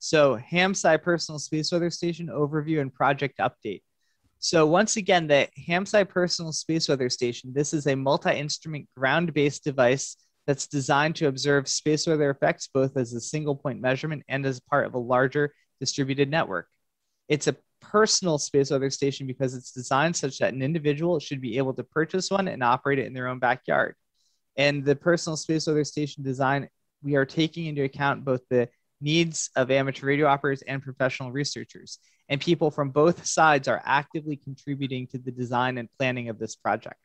So HamSci Personal Space Weather Station overview and project update. So once again, the HamSci Personal Space Weather Station, this is a multi-instrument ground-based device that's designed to observe space weather effects both as a single point measurement and as part of a larger distributed network. It's a personal space weather station because it's designed such that an individual should be able to purchase one and operate it in their own backyard. And the personal space weather station design, we are taking into account both the needs of amateur radio operators and professional researchers. And people from both sides are actively contributing to the design and planning of this project.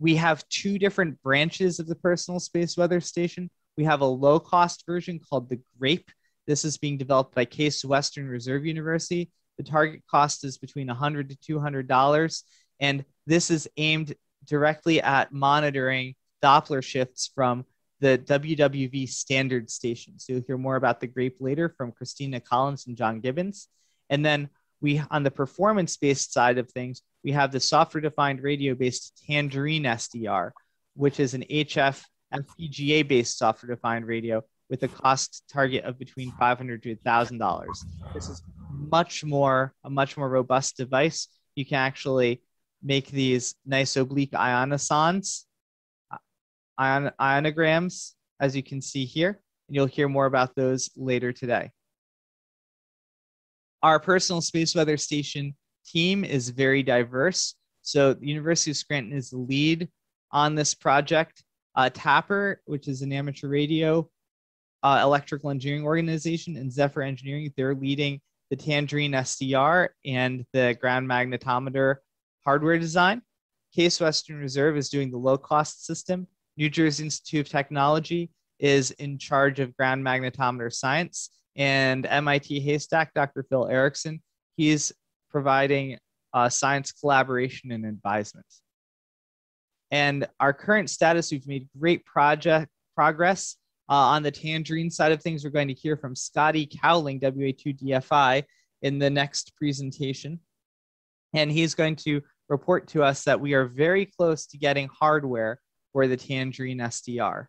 We have two different branches of the personal space weather station. We have a low cost version called the GRAPE. This is being developed by Case Western Reserve University. The target cost is between 100 to $200. And this is aimed directly at monitoring Doppler shifts from the WWV standard station. So you'll hear more about the grape later from Kristina Collins and John Gibbons. And then we, on the performance based side of things, we have the software defined radio based Tangerine SDR, which is an HF FPGA based software defined radio with a cost target of between 500 to $1,000. This is much more, a much more robust device. You can actually make these nice oblique ionosons ion, ionograms, as you can see here. And you'll hear more about those later today. Our personal space weather station team is very diverse. So the University of Scranton is the lead on this project. Uh, TAPR, which is an amateur radio uh, electrical engineering organization, and Zephyr Engineering, they're leading the Tangerine SDR and the ground magnetometer hardware design. Case Western Reserve is doing the low cost system, New Jersey Institute of Technology is in charge of ground magnetometer science, and MIT Haystack, Dr. Phil Erickson, he's providing uh, science collaboration and advisement. And our current status, we've made great project progress. Uh, on the tangerine side of things, we're going to hear from Scotty Cowling, WA2DFI, in the next presentation. And he's going to report to us that we are very close to getting hardware or the Tangerine SDR.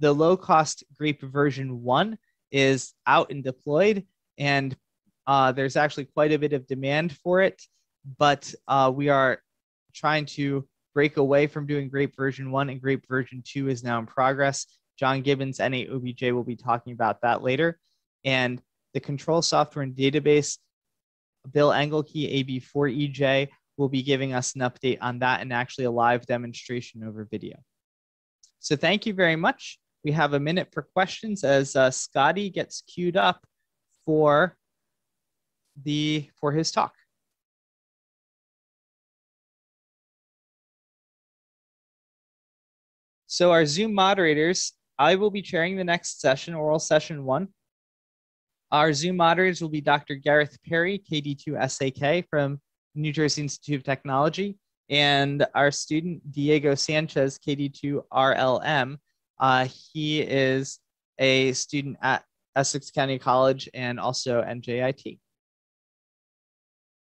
The low cost Grape version 1 is out and deployed, and uh, there's actually quite a bit of demand for it, but uh, we are trying to break away from doing Grape version 1, and Grape version 2 is now in progress. John Gibbons, N8OBJ, will be talking about that later. And the control software and database, Bill Engelke, AB4EJ, will be giving us an update on that and actually a live demonstration over video. So thank you very much. We have a minute for questions as uh, Scotty gets queued up for the for his talk. So our Zoom moderators, I will be chairing the next session, oral session one. Our Zoom moderators will be Dr. Gareth Perry, KD2SAK from New Jersey Institute of Technology, and our student Diego Sanchez, KD2RLM, uh, he is a student at Essex County College and also NJIT.